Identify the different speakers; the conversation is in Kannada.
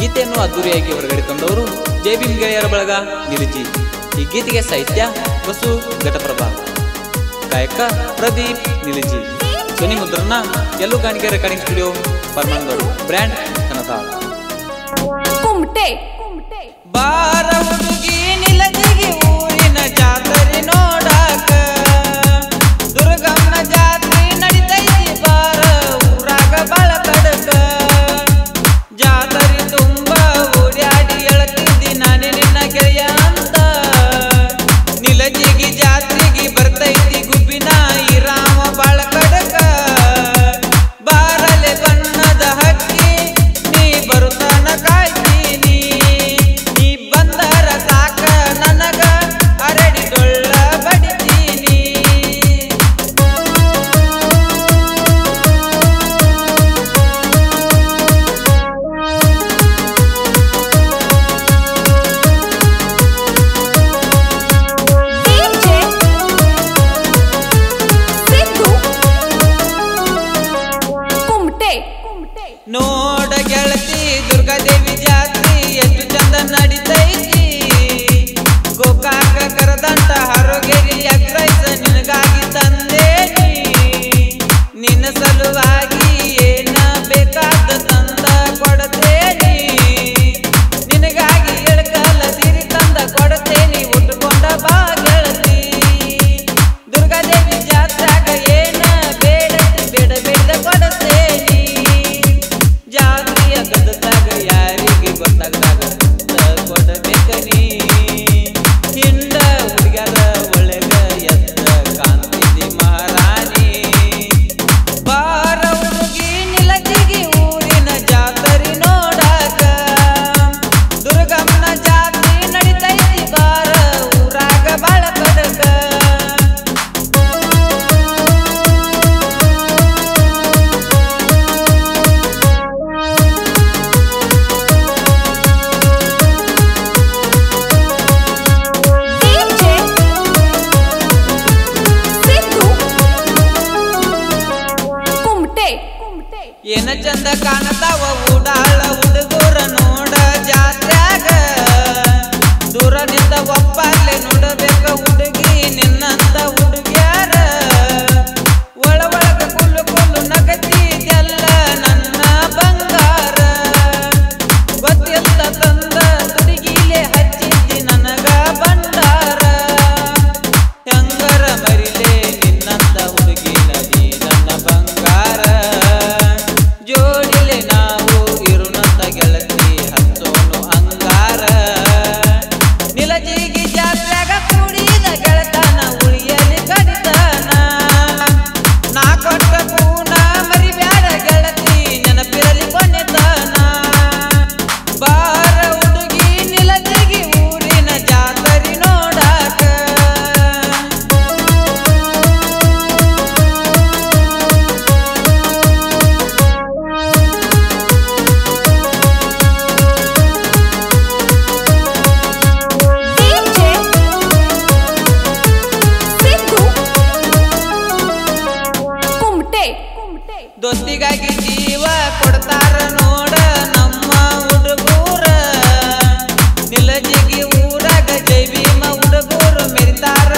Speaker 1: ಗೀತೆಯನ್ನು ಅದ್ದೂರಿಯಾಗಿ ಹೊರಗಡೆ ತಂದವರು ಜೆ ಗೆಳೆಯರ ಬಳಗ ನಿರುಜಿ. ಈ ಗೀತೆಗೆ ಸಾಹಿತ್ಯ ವಸು ಘಟಪ್ರಭಾ. ಗಾಯಕ ಪ್ರದೀಪ್ ನಿಲಿಜಿ ಧ್ವನಿ ಮುದ್ರಣ ಎಲ್ಲು ಕಾಣಿಕೆ ರೆಕಾರ್ಡಿಂಗ್ ಸ್ಟುಡಿಯೋ ಪರ್ಮಾನಂದರು ಬ್ರ್ಯಾಂಡ್ ಕನತಾಳ್.
Speaker 2: ಕುಮಟೆ
Speaker 1: ಬಾರ ಹುಡುಗಿ No. चंद का
Speaker 2: ದೋಸ್ತಿಗಾಗಿ ಜೀವ ಕೊಡ್ತಾರ
Speaker 1: ನೋಡ ನಮ್ಮ ಹುಡುಗೂರ. ನಿಲಜಿಗಿ ಊರಾಗ ಜೈ ಹುಡುಗೂರು ಮೆರಿತಾರ